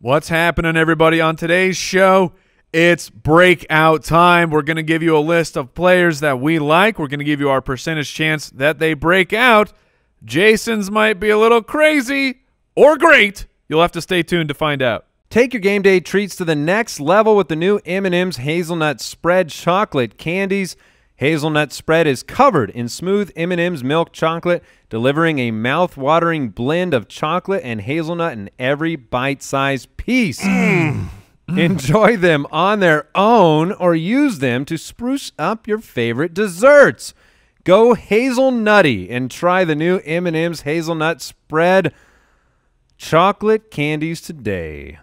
What's happening, everybody? On today's show, it's breakout time. We're going to give you a list of players that we like. We're going to give you our percentage chance that they break out. Jason's might be a little crazy or great. You'll have to stay tuned to find out. Take your game day treats to the next level with the new M&M's Hazelnut Spread Chocolate Candies. Hazelnut Spread is covered in smooth M&M's milk chocolate, delivering a mouth-watering blend of chocolate and hazelnut in every bite-sized piece. Mm. Enjoy them on their own or use them to spruce up your favorite desserts. Go hazelnutty and try the new M&M's Hazelnut Spread chocolate candies today.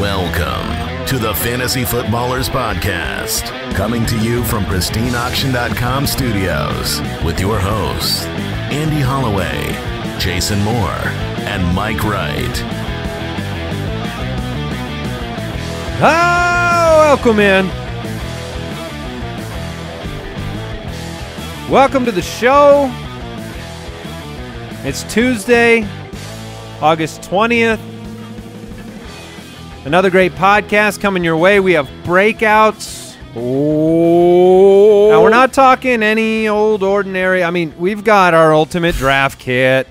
Welcome to the Fantasy Footballers Podcast, coming to you from pristineauction.com studios with your hosts, Andy Holloway, Jason Moore, and Mike Wright. Ah, welcome in. Welcome to the show. It's Tuesday, August 20th. Another great podcast coming your way. We have breakouts. Oh. Now, we're not talking any old ordinary. I mean, we've got our ultimate draft kit,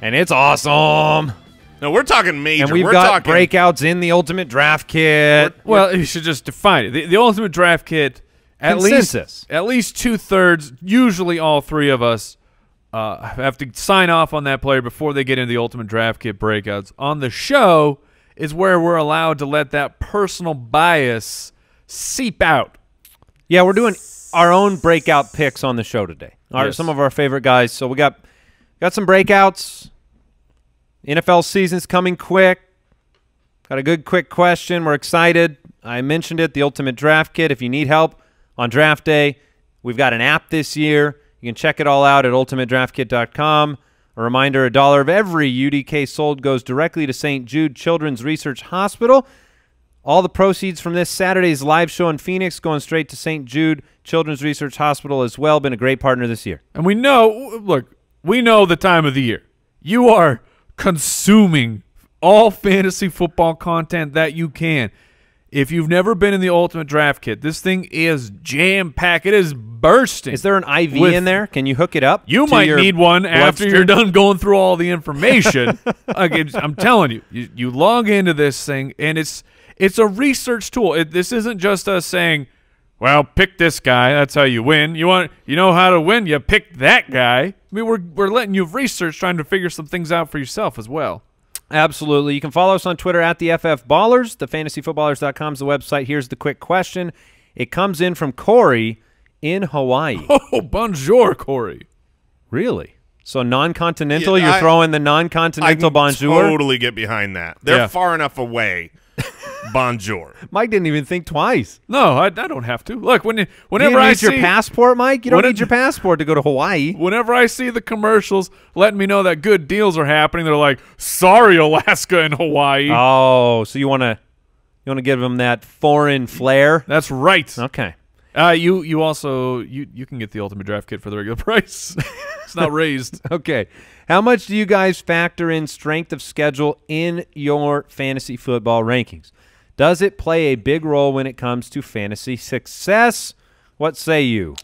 and it's awesome. No, we're talking major. And we've we're got talking, breakouts in the ultimate draft kit. Well, you should just define it. The, the ultimate draft kit, at Consensus. least at least two thirds, usually all three of us, uh, have to sign off on that player before they get into the ultimate draft kit breakouts. On the show is where we're allowed to let that personal bias seep out. Yeah, we're doing our own breakout picks on the show today. Our, Yes. Some of our favorite guys. So we got got some breakouts. NFL season's coming quick. Got a good quick question. We're excited. I mentioned it, the Ultimate Draft Kit. If you need help on draft day, we've got an app this year. You can check it all out at ultimatedraftkit.com. A reminder, a dollar of every UDK sold goes directly to St. Jude Children's Research Hospital. All the proceeds from this Saturday's live show in Phoenix going straight to St. Jude Children's Research Hospital as well. Been a great partner this year. And we know, look, we know the time of the year. You are consuming all fantasy football content that you can. If you've never been in the Ultimate Draft Kit, this thing is jam packed. It is bursting. Is there an IV With- in there? Can you hook it up? You might need one after you're done going through all the information. Like, I'm telling you, you, you log into this thing, and it's it's a research tool. It, this isn't just us saying, "Well, pick this guy. That's how you win." You want you know how to win. You pick that guy. I mean, we're we're letting you research, trying to figure some things out for yourself as well. Absolutely. You can follow us on Twitter at the FF Ballers. The fantasyfootballers.com is the website. Here's the quick question. It comes in from Corey in Hawaii. Oh, bonjour, Corey. really? So non-continental, Yeah, you're I- throwing the non-continental bonjour? totally get behind that. They're Yeah. far enough away. Bonjour. Mike didn't even think twice. No, I, I don't have to. Look, when You whenever didn't I need see your passport, Mike? You don't When it- need your passport to go to Hawaii. whenever I see the commercials letting me know that good deals are happening, they're like, "Sorry, Alaska and Hawaii." Oh, so you want to you want to give them that foreign flair? That's right. Okay. Uh, you you also you you can get the ultimate draft kit for the regular price. it's not raised. Okay. How much do you guys factor in strength of schedule in your fantasy football rankings? Does it play a big role when it comes to fantasy success? What say you?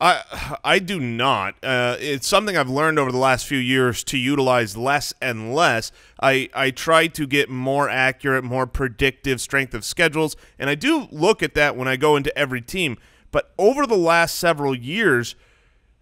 I I do not. Uh, it's something I've learned over the last few years to utilize less and less. I I try to get more accurate, more predictive strength of schedules, and I do look at that when I go into every team. But over the last several years,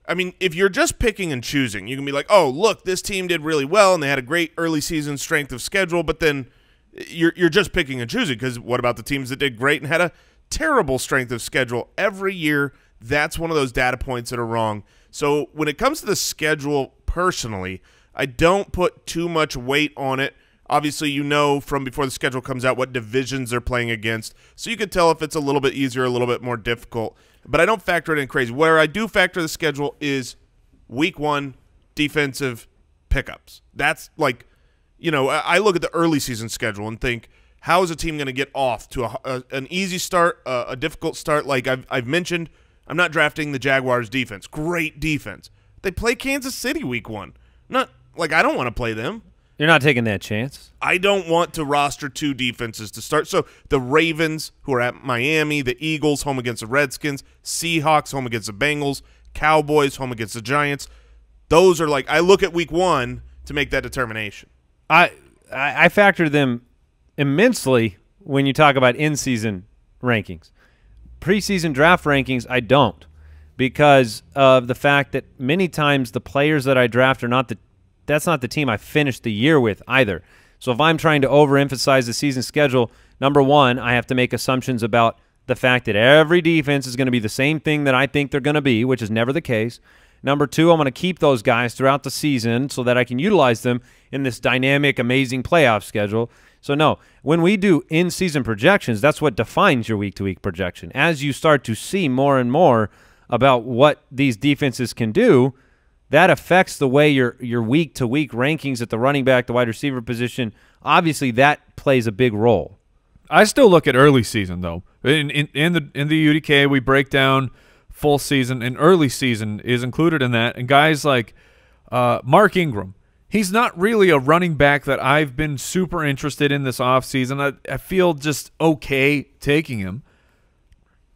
I mean, if you're just picking and choosing, you can be like, "Oh, look, this team did really well and they had a great early season strength of schedule," but then you're you're just picking and choosing because what about the teams that did great and had a terrible strength of schedule every year? That's one of those data points that are wrong. So when it comes to the schedule, personally, I don't put too much weight on it. Obviously, you know from before the schedule comes out what divisions they're playing against, so you can tell if it's a little bit easier, a little bit more difficult. But I don't factor it in crazy. Where I do factor the schedule is week one defensive pickups. That's like, you know, I look at the early season schedule and think, how is a team going to get off to a, a- an easy start, a, a difficult start? Like I've, I've mentioned, I'm not drafting the Jaguars defense. Great defense. They play Kansas City week one. Not like I don't want to play them. You're not taking that chance. I don't want to roster two defenses to start. So the Ravens, who are at Miami, the Eagles, home against the Redskins, Seahawks, home against the Bengals, Cowboys, home against the Giants. Those are like I look at week one to make that determination. I I, factor them immensely when you talk about in-season rankings. Preseason draft rankings, I don't because of the fact that many times the players that I draft are not the that's not the team I finished the year with either. So if I'm trying to overemphasize the season schedule, number one, I have to make assumptions about the fact that every defense is going to be the same thing that I think they're going to be, which is never the case. Number two, I'm going to keep those guys throughout the season so that I can utilize them in this dynamic, amazing playoff schedule. So, no, when we do in season projections, that's what defines your week to week projection. As you start to see more and more about what these defenses can do, that affects the way your your week to week rankings at the running back, the wide receiver position. Obviously, that plays a big role. I still look at early season though. In in, in the in the UDK, we break down full season, and early season is included in that. And guys like uh, Mark Ingram, he's not really a running back that I've been super interested in this offseason. I, I feel just okay taking him.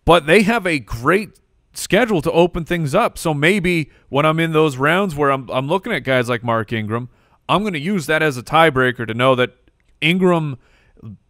But they have a great schedule to open things up. So maybe when I'm in those rounds where I'm, I'm looking at guys like Mark Ingram, I'm going to use that as a tiebreaker to know that Ingram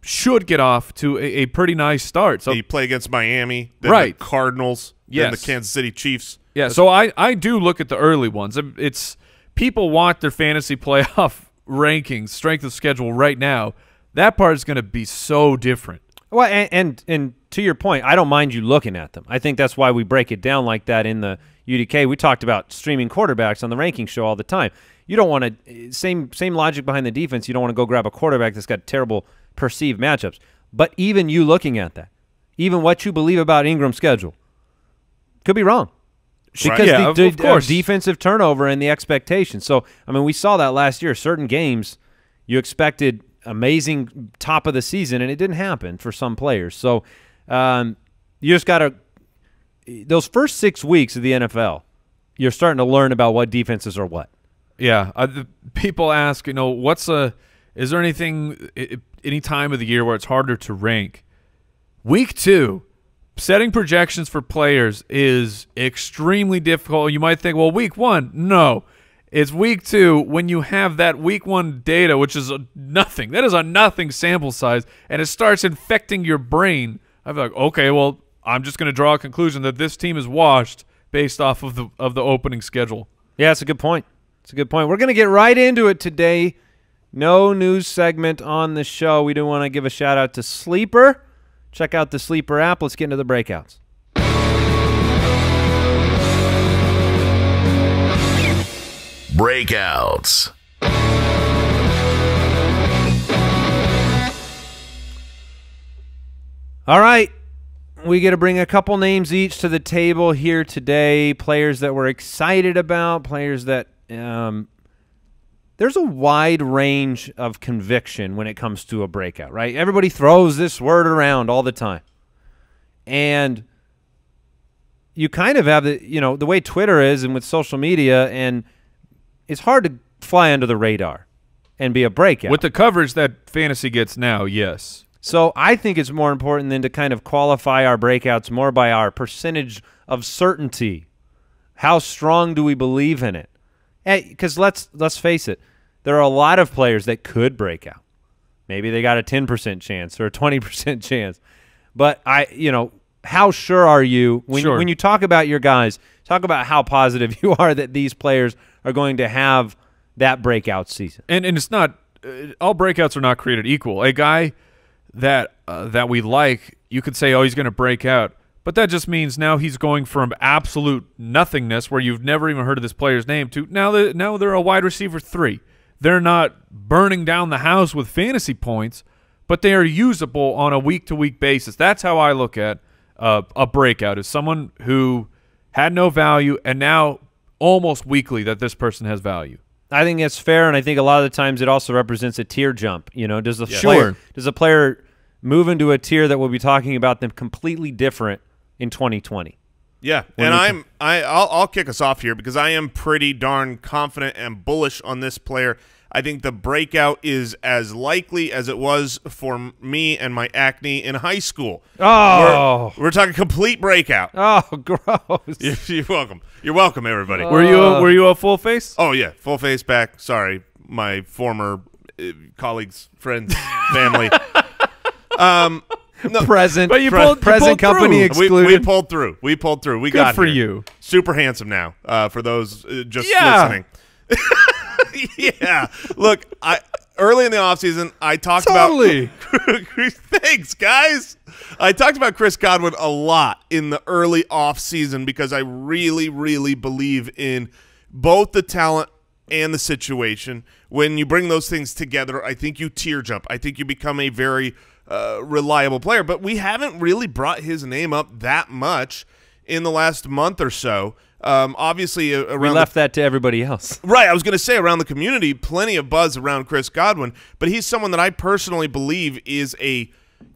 should get off to a, a pretty nice start. So you play against Miami, then Right. the Cardinals, then Yes. the Kansas City Chiefs. Yeah, so I, I do look at the early ones. It's people want their fantasy playoff rankings, strength of schedule right now. That part is going to be so different. Well, and, and and to your point, I don't mind you looking at them. I think that's why we break it down like that in the UDK. We talked about streaming quarterbacks on the ranking show all the time. You don't want to same same logic behind the defense. You don't want to go grab a quarterback that's got terrible perceived matchups. But even you looking at that, even what you believe about Ingram's schedule, could be wrong. Because Yeah, the, of- the- of course. defensive turnover and the expectation. So, I mean, we saw that last year. Certain games, you expected amazing top of the season, and it didn't happen for some players. So, um, you just got to those first six weeks of the NFL, you're starting to learn about what defenses are what. Yeah, uh, the, people ask, you know, what's a is there anything any time of the year where it's harder to rank? Week 2, setting projections for players is extremely difficult. You might think, well, week 1, no. It's week 2 when you have that week 1 data which is nothing. That is a nothing sample size and it starts infecting your brain. I'm like, okay, well, I'm just going to draw a conclusion that this team is washed based off of the of the opening schedule. Yeah, it's a good point. It's a good point. We're going to get right into it today. No news segment on the show. We do want to give a shout out to Sleeper. Check out the Sleeper app. Let's get into the breakouts. Breakouts. All right. We get to bring a couple names each to the table here today. Players that we're excited about, players that um, there's a wide range of conviction when it comes to a breakout, right? Everybody throws this word around all the time. And you kind of have the, you know, the way Twitter is and with social media, and it's hard to fly under the radar and be a breakout. With the coverage that fantasy gets now, yes. So I think it's more important than to kind of qualify our breakouts more by our percentage of certainty. How strong do we believe in it? Because let's let's face it, there are a lot of players that could break out. Maybe they got a ten percent chance or a twenty percent chance, but I, you know, how sure are you when Sure. when you talk about your guys? Talk about how positive you are that these players are going to have that breakout season. And and it's not uh, all breakouts are not created equal. A guy that uh, that we like, you could say, oh, he's going to break out, but that just means now he's going from absolute nothingness, where you've never even heard of this player's name, to now that now they're a wide receiver three. They're not burning down the house with fantasy points, but they are usable on a week to week basis. That's how I look at uh, a breakout: is someone who had no value and now almost weekly that this person has value. I think that's fair, and I think a lot of the times it also represents a tier jump. You know, does a Yeah. player Sure. does a player move into a tier that we'll be talking about them completely different in 2020? Yeah, When and I'm I I'll, I'll kick us off here because I am pretty darn confident and bullish on this player. I think the breakout is as likely as it was for me and my acne in high school. Oh, We're, we're talking complete breakout. oh, gross. You're, you're welcome. You're welcome, everybody. Were you a, were you a full face? oh yeah, full face back. Sorry, my former uh, colleagues, friends, family. um, no, present, But you pre- pulled- you present pulled company through. excluded. We, we pulled through. We pulled through. We Good got for here. you. Super handsome now. Uh, for those uh, just Yeah. listening. yeah. Look, I early in the offseason, I talked Totally. about Thanks, guys. I talked about Chris Godwin a lot in the early offseason because I really, really believe in both the talent and the situation. When you bring those things together, I think you tier jump. I think you become a very uh, reliable player. But we haven't really brought his name up that much in the last month or so. Um, obviously, uh, around we the left that to everybody else. Right, I was going to say around the community, plenty of buzz around Chris Godwin, but he's someone that I personally believe is a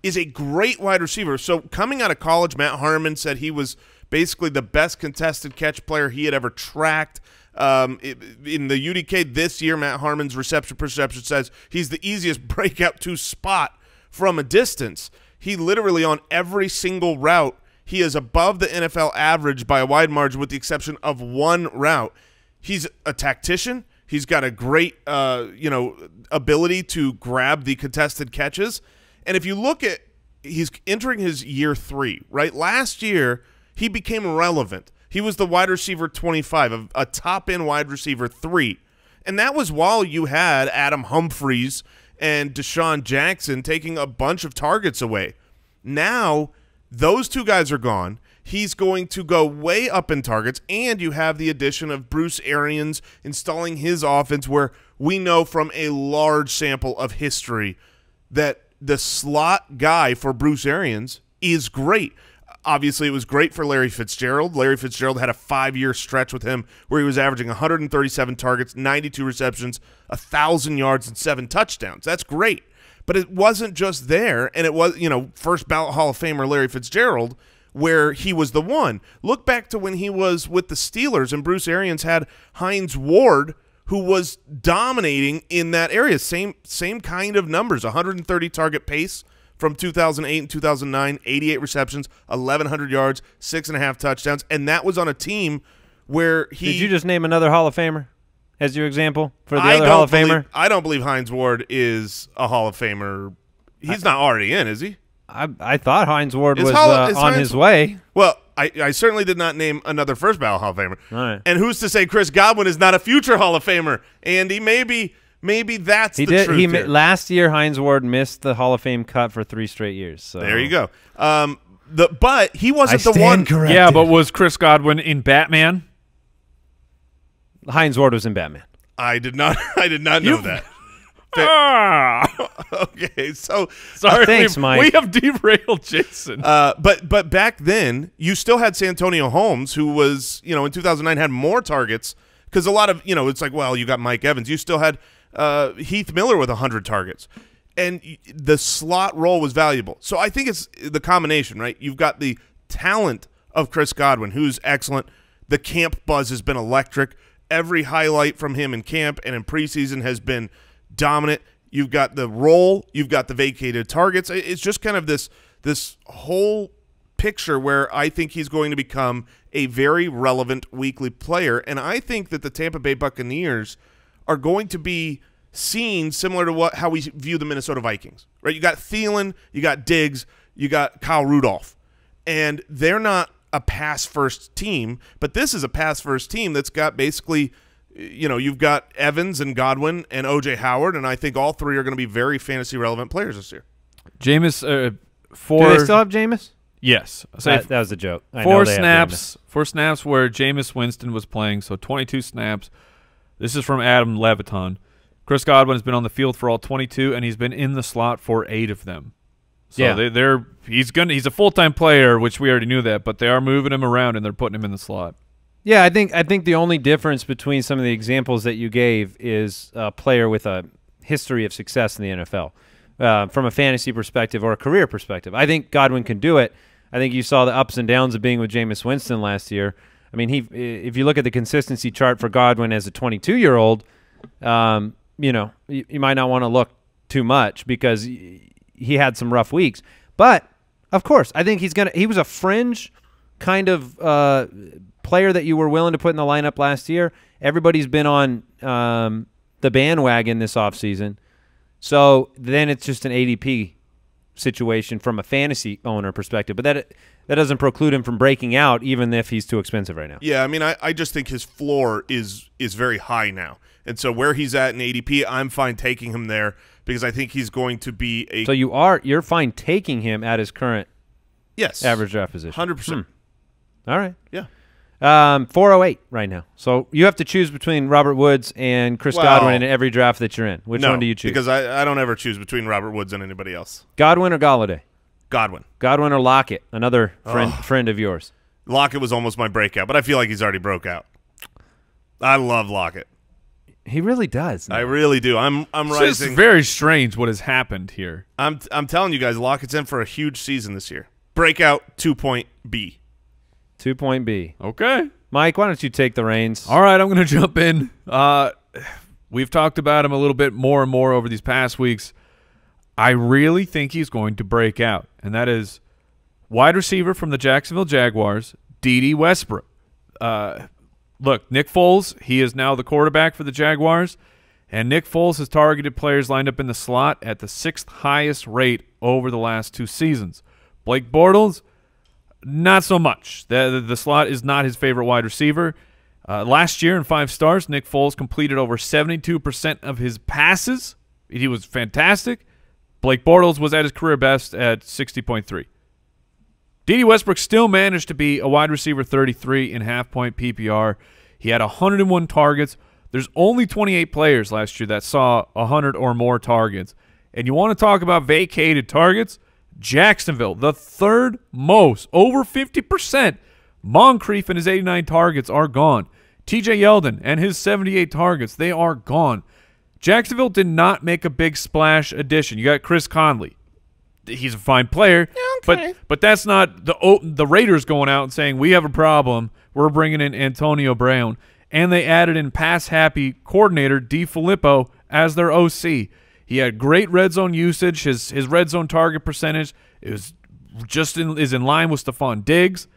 is a great wide receiver. So coming out of college, Matt Harmon said he was basically the best contested catch player he had ever tracked. Um, in the UDK this year, Matt Harmon's reception perception says he's the easiest breakout to spot from a distance. He literally on every single route he is above the NFL average by a wide margin, with the exception of one route. He's a tactician. He's got a great, uh, you know, ability to grab the contested catches. And if you look at, he's entering his year three, right? Last year he became relevant. He was the wide receiver 25, a, a top end wide receiver three. And that was while you had Adam Humphries and DeSean Jackson taking a bunch of targets away. Now, those two guys are gone. He's going to go way up in targets, and you have the addition of Bruce Arians installing his offense, where we know from a large sample of history that the slot guy for Bruce Arians is great. Obviously, it was great for Larry Fitzgerald. Larry Fitzgerald had a five-year stretch with him where he was averaging 137 targets, 92 receptions, 1,000 yards, and seven touchdowns. That's great. But it wasn't just there, and it was, you know, first ballot Hall of Famer Larry Fitzgerald, where he was the one. Look back to when he was with the Steelers, and Bruce Arians had Hines Ward, who was dominating in that area. Same same kind of numbers, 130 target pace from 2008 and 2009, 88 receptions, 1,100 yards, six and a half touchdowns, and that was on a team where he. Did you just name another Hall of Famer as your example for the I other Hall of believe, Famer? I don't believe Hines Ward is a Hall of Famer. He's not already in, is he? I, I thought Hines Ward Is was Hall- uh, on Hines- his way. Well, I, I certainly did not name another first ballot Hall of Famer. Right. And who's to say Chris Godwin is not a future Hall of Famer? Andy, maybe maybe that's He the did. truth He here. last year Hines Ward missed the Hall of Fame cut for three straight years. So there you go. Um, the but he wasn't I the one. stand corrected. Yeah, but was Chris Godwin in Batman? Hines Ward was in Batman. I did not. I did not know You- that. Ah, Okay, so sorry, Thanks, we, Mike. we have derailed Jason. Uh, but but back then, you still had Santonio Holmes, who was you know in 2009 had more targets because a lot of you know it's like well you got Mike Evans, you still had uh, Heath Miller with 100 targets, and the slot role was valuable. So I think it's the combination, right? You've got the talent of Chris Godwin, who's excellent. The camp buzz has been electric. Every highlight from him in camp and in preseason has been dominant. You've got the role, you've got the vacated targets. It's just kind of this this whole picture where I think he's going to become a very relevant weekly player, and I think that the Tampa Bay Buccaneers are going to be seen similar to what how we view the Minnesota Vikings. Right? You got Thielen, you got Diggs, you got Kyle Rudolph, and they're not a pass first team, but this is a pass first team that's got basically you know, you've got Evans and Godwin and OJ Howard, and I think all three are going to be very fantasy relevant players this year. Jameis, uh, Do four. they still have Jameis? yes. Say That, that was a joke. I four they snaps. Four snaps where Jameis Winston was playing, so 22 snaps. This is from Adam Levitan. Chris Godwin has been on the field for all 22, and he's been in the slot for eight of them. So Yeah. they, they're he's gonna he's a full time player, which we already knew that, but they are moving him around and they're putting him in the slot. Yeah, I think I think the only difference between some of the examples that you gave is a player with a history of success in the NFL, uh, from a fantasy perspective or a career perspective. I think Godwin can do it. I think you saw the ups and downs of being with Jameis Winston last year. I mean, he if you look at the consistency chart for Godwin as a 22 year old, um, you know, you, you might not want to look too much because he had some rough weeks. But of course, I think he's gonna. He was a fringe kind of uh, player that you were willing to put in the lineup last year. Everybody's been on um, the bandwagon this offseason. So then it's just an ADP situation from a fantasy owner perspective. But that that doesn't preclude him from breaking out, even if he's too expensive right now. Yeah, I mean, I, I just think his floor is is very high now, and so where he's at in ADP, I'm fine taking him there because I think he's going to be a So you are you're fine taking him at his current yes average draft position. hundred percent. Hmm. All right. Yeah. Um, 408 right now. So you have to choose between Robert Woods and Chris Well- Godwin in every draft that you're in. Which no, one do you choose? Because I, I don't ever choose between Robert Woods and anybody else. Godwin or Golladay? Godwin. Godwin or Lockett, another friend friend of yours. Lockett was almost my breakout, but I feel like he's already broke out. I love Lockett. He really does. I really do. I'm I'm It's just rising. very strange what has happened here. I'm I'm telling you guys, Lockett's in for a huge season this year. Breakout two point B. Two point B. Okay. Mike, why don't you take the reins? All right, I'm going to jump in. Uh, we've talked about him a little bit more and more over these past weeks. I really think he's going to break out, and that is wide receiver from the Jacksonville Jaguars, Dede Westbrook. Uh, look, Nick Foles, he is now the quarterback for the Jaguars, and Nick Foles has targeted players lined up in the slot at the sixth highest rate over the last two seasons. Blake Bortles, not so much. The, the, the slot is not his favorite wide receiver. Uh, last year in five stars, Nick Foles completed over 72% of his passes. He was fantastic. Blake Bortles was at his career best at 60.3. Dede Westbrook still managed to be a wide receiver 33 in half point PPR. He had 101 targets. There's only 28 players last year that saw 100 or more targets. And you want to talk about vacated targets? Jacksonville, the third most, over 50%. Moncrief and his 89 targets are gone. TJ Yeldon and his 78 targets, they are gone. Jacksonville did not make a big splash addition. You got Chris Conley. He's a fine player, but but that's not the the Raiders going out and saying we have a problem. We're bringing in Antonio Brown, and they added in pass happy coordinator DeFilippo as their OC. He had great red zone usage. His his red zone target percentage is just in, is in line with Stefon Diggs.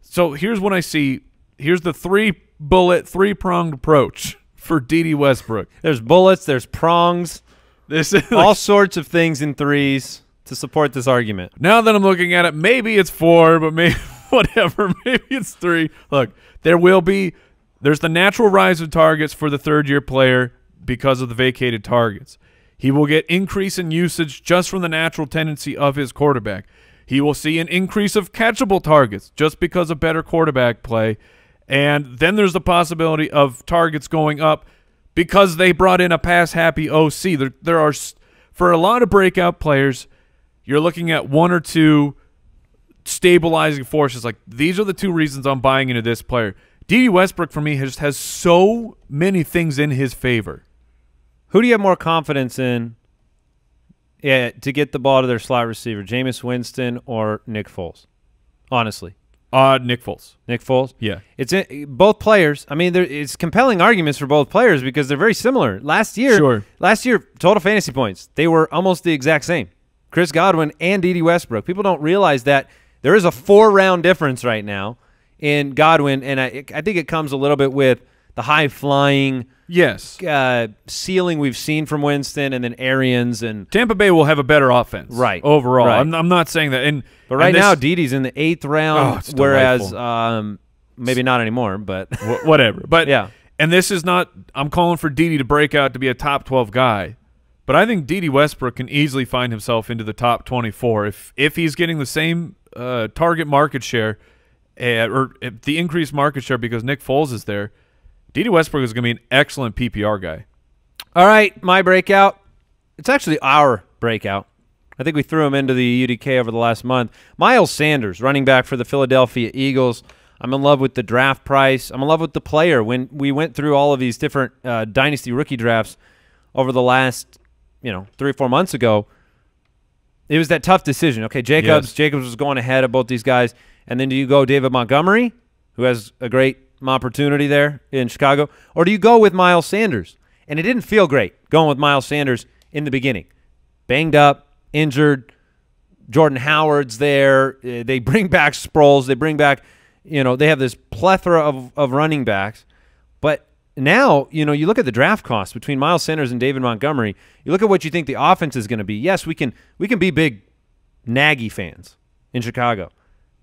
So here's what I see. Here's the three bullet, three pronged approach for Dede Westbrook. There's bullets, there's prongs, This is all sorts of things in threes to support this argument. now that I'm looking at it, maybe it's four, but maybe whatever, maybe it's three. Look, there will be there's the natural rise of targets for the third year player because of the vacated targets. He will get increase in usage just from the natural tendency of his quarterback. He will see an increase of catchable targets just because of better quarterback play. And then there's the possibility of targets going up because they brought in a pass happy OC. There, there are, for a lot of breakout players, you're looking at one or two stabilizing forces. Like these are the two reasons I'm buying into this player. D. Westbrook for me has has so many things in his favor. Who do you have more confidence in yeah, to get the ball to their slot receiver, Jameis Winston or Nick Foles? Honestly, Uh, Nick Foles. Nick Foles. Yeah. It's in, both players. I mean, there, it's compelling arguments for both players because they're very similar. Last year, Sure. last year total fantasy points they were almost the exact same. Chris Godwin and Dede Westbrook. People don't realize that there is a four round difference right now in Godwin, and I, I think it comes a little bit with the high flying Yes. uh, ceiling we've seen from Winston, and then Arians and. Tampa Bay will have a better offense. Right. Overall. Right. I'm, I'm not saying that. And But right and this- now, Dede's in the eighth Oh, round, it's whereas um, maybe not anymore. But whatever. But Yeah. And this is not. I'm calling for Dede to break out to be a top 12 guy, but I think Dede Westbrook can easily find himself into the top 24 if if he's getting the same uh, target market share, uh, or if the increased market share because Nick Foles is there. Dede Westbrook is going to be an excellent PPR guy. All right, my breakout. It's actually our breakout. I think we threw him into the UDK over the last month. Miles Sanders, running back for the Philadelphia Eagles. I'm in love with the draft price. I'm in love with the player. When we went through all of these different uh, dynasty rookie drafts over the last, you know, three or four months ago, it was that tough decision. Okay, Jacobs, Yes. Jacobs was going ahead of both these guys, and then do you go David Montgomery, who has a great opportunity there in Chicago, or do you go with Miles Sanders? And it didn't feel great going with Miles Sanders in the beginning, banged up, injured. Jordan Howard's there. Uh, They bring back Sproles. They bring back, you know, they have this plethora of, of running backs. But now, you know, you look at the draft costs between Miles Sanders and David Montgomery. You look at what you think the offense is going to be. Yes, we can we can be big Nagy fans in Chicago.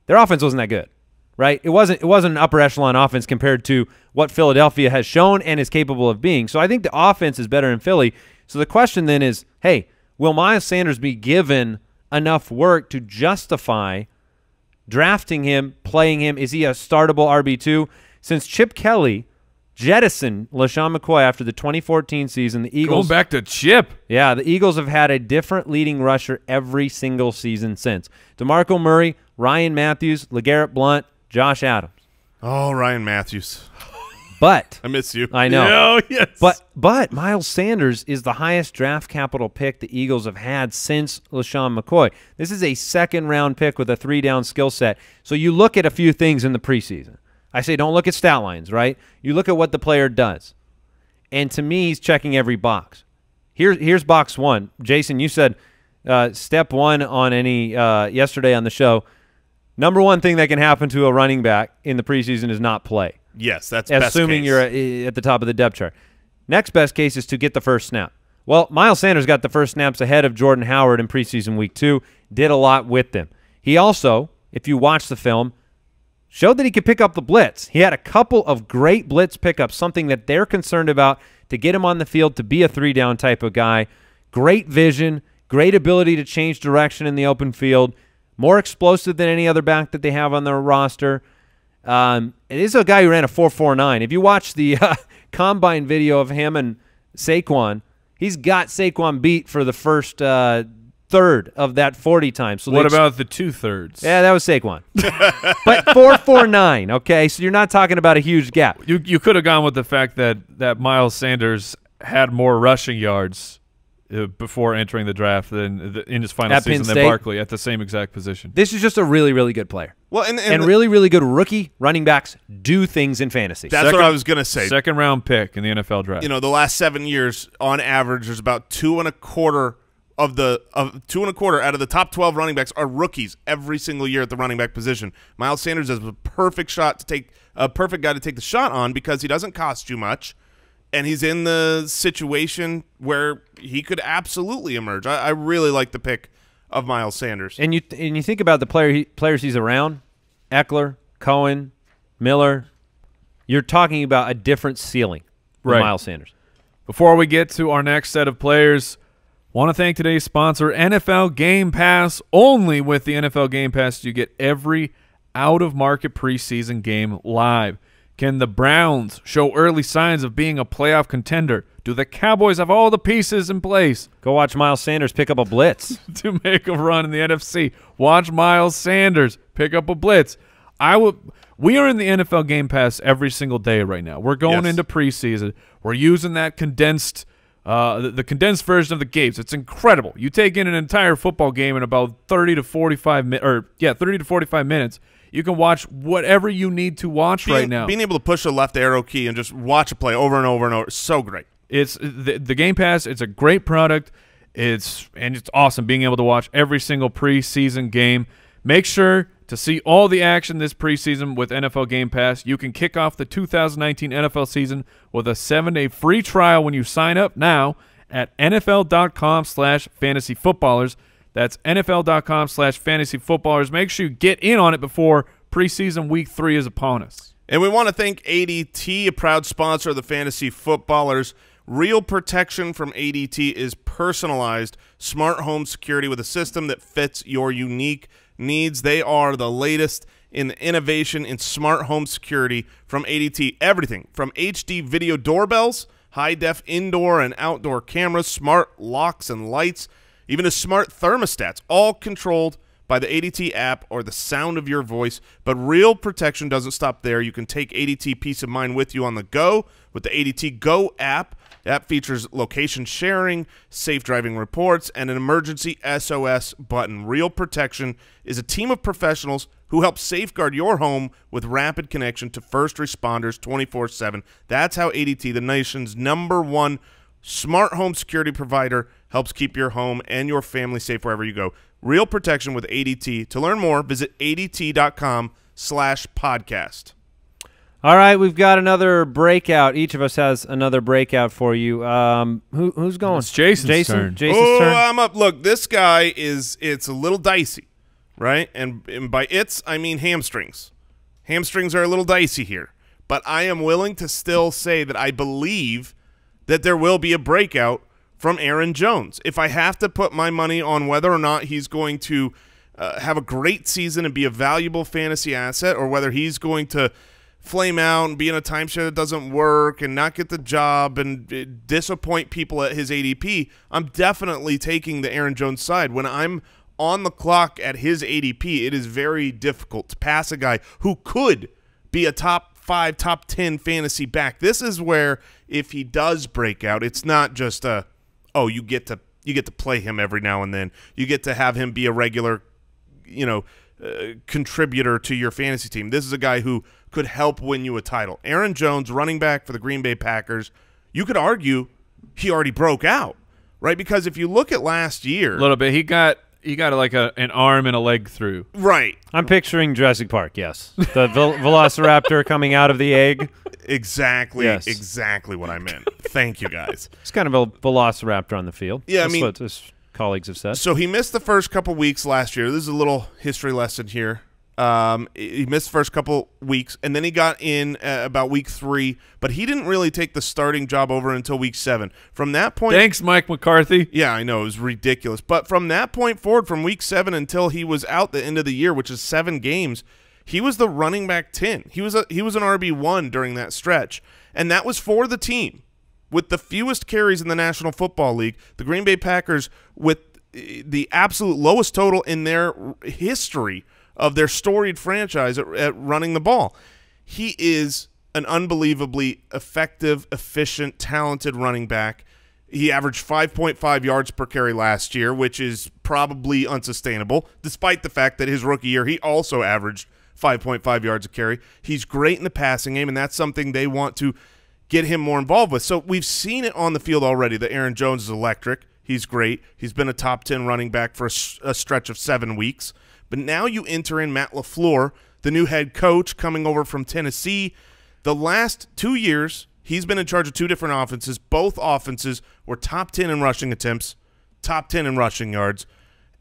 Their offense wasn't that good, right? It wasn't it wasn't an upper echelon offense compared to what Philadelphia has shown and is capable of being. So I think the offense is better in Philly. So the question then is, hey, will Miles Sanders be given enough work to justify drafting him, playing him? Is he a startable RB2? Since Chip Kelly jettisoned LeSean McCoy after the 2014 season, the Eagles Going back to Chip. yeah, the Eagles have had a different leading rusher every single season since. DeMarco Murray, Ryan Mathews, LeGarrette Blunt, Josh Adams. Oh, Ryan Mathews. But I miss you. I know. Oh, yes. But but Miles Sanders is the highest draft capital pick the Eagles have had since LeSean McCoy. This is a second round pick with a three down skill set. So you look at a few things in the preseason. I say don't look at stat lines, right? You look at what the player does. And to me, he's checking every box. Here, here's box one. Jason, you said uh, step one on any uh, yesterday on the show. Number one thing that can happen to a running back in the preseason is not play Yes, that's best assuming you're at, at the top of the depth chart. Next best case is to get the first snap. Well, Miles Sanders got the first snaps ahead of Jordan Howard in preseason week two, did a lot with them. He also, if you watch the film, showed that he could pick up the blitz. He had a couple of great blitz pickups, something that they're concerned about to get him on the field to be a three down type of guy. Great vision, great ability to change direction in the open field, more explosive than any other back that they have on their roster. Um, it is a guy who ran a 4.49. If you watch the uh, combine video of him and Saquon, he's got Saquon beat for the first uh, third of that 40 time. So what about the two thirds? Yeah, that was Saquon. but 4.49, okay? So you're not talking about a huge gap. You you could have gone with the fact that that Miles Sanders had more rushing yards uh, before entering the draft than the, in his final At Penn season than State? Barkley at the same exact position. This is just a really, really good player. Well, and, and, And, the- really, really good rookie running backs do things in fantasy. that's second- what I was gonna say. Second round pick in the NFL draft. you know, the last seven years, on average, there's about two and a quarter of the of two and a quarter out of the top twelve running backs are rookies every single year at the running back position. Miles Sanders is a perfect shot to take a perfect guy to take the shot on because he doesn't cost you much, and he's in the situation where he could absolutely emerge. I, I really like the pick of Miles Sanders. And you and you think about the player he, players he's around, Eckler, Cohen, Miller. You're talking about a different ceiling with Right. Miles Sanders. Before we get to our next set of players, want to thank today's sponsor, NFL Game Pass. Only with the NFL Game Pass do you get every out of market preseason game live. Can the Browns show early signs of being a playoff contender? Do the Cowboys have all the pieces in place Go watch Miles Sanders pick up a blitz. to make a run in the NFC? Watch Miles Sanders pick up a blitz. I would. We are in the NFL Game Pass every single day right now. We're going Yes. into preseason. We're using that condensed, uh, the, the condensed version of the games. It's incredible. You take in an entire football game in about thirty to forty-five minutes, or yeah, thirty to forty-five minutes. You can watch whatever you need to watch being, right now. being able to push the left arrow key and just watch a play over and over and over, so great. It's the, the Game Pass. It's a great product. It's and it's awesome being able to watch every single preseason game. Make sure to see all the action this preseason with NFL Game Pass. You can kick off the 2019 NFL season with a seven-day free trial when you sign up now at NFL.com/slash fantasy footballers. That's NFL.com slash fantasy footballers. Make sure you get in on it before preseason week three is upon us. And we want to thank ADT, a proud sponsor of the Fantasy Footballers. Real protection from ADT is personalized smart home security with a system that fits your unique needs. They are the latest in innovation in smart home security from ADT. Everything from HD video doorbells, high def indoor and outdoor cameras, smart locks and lights, even to smart thermostats, all controlled by the ADT app or the sound of your voice. But real protection doesn't stop there. You can take ADT peace of mind with you on the go with the ADT Go app. The app features location sharing, safe driving reports, and an emergency SOS button. Real Protection is a team of professionals who help safeguard your home with rapid connection to first responders 24 7. That's how ADT, the nation's number one smart home security provider, helps keep your home and your family safe wherever you go. Real protection with ADT. To learn more, visit ADT.com slash podcast. All right, we've got another breakout. Each of us has another breakout for you. Um, who, who's going? It's Jason's Jason. turn. Jason's oh, turn. I'm up. Look, this guy is it's a little dicey, right? And, and by it's I mean hamstrings. Hamstrings are a little dicey here, but I am willing to still say that I believe that there will be a breakout from Aaron Jones. If I have to put my money on whether or not he's going to uh, have a great season and be a valuable fantasy asset, or whether he's going to flame out and be in a timeshare that doesn't work and not get the job and uh, disappoint people at his ADP, I'm definitely taking the Aaron Jones side. When I'm on the clock at his ADP, it is very difficult to pass a guy who could be a top five, top 10 fantasy back. This is where if he does break out, it's not just a, oh, you get to you get to play him every now and then. You get to have him be a regular, you know, uh, contributor to your fantasy team. This is a guy who could help win you a title. Aaron Jones, running back for the Green Bay Packers, you could argue he already broke out, right? Because if you look at last year, A little bit. He got he got like a an arm and a leg through. right, I'm picturing Jurassic Park. Yes, the vel- Velociraptor coming out of the egg. exactly, Yes. exactly what I meant. Thank you guys. It's kind of a Velociraptor on the field. Yeah, I mean- what his colleagues have said. So he missed the first couple weeks last year. This is a little history lesson here. Um, he missed the first couple weeks, and then he got in uh, about week three, but he didn't really take the starting job over until week seven. From that point, Thanks, Mike McCarthy. yeah, I know it was ridiculous, but from that point forward, from week seven until he was out the end of the year, which is seven games, he was the running back ten. He was a he was an RB one during that stretch, and that was for the team with the fewest carries in the National Football League. The Green Bay Packers with eh, the absolute lowest total in their history of their storied franchise at, at running the ball. He is an unbelievably effective, efficient, talented running back. He averaged 5.5 yards per carry last year, which is probably unsustainable, despite the fact that his rookie year he also averaged 5.5 yards a carry. He's great in the passing game, and that's something they want to get him more involved with. So we've seen it on the field already that Aaron Jones is electric. He's great. He's been a top 10 running back for a stretch of seven weeks. But now you enter in Matt LaFleur, the new head coach coming over from Tennessee. The last two years, he's been in charge of two different offenses. Both offenses were top 10 in rushing attempts, top 10 in rushing yards.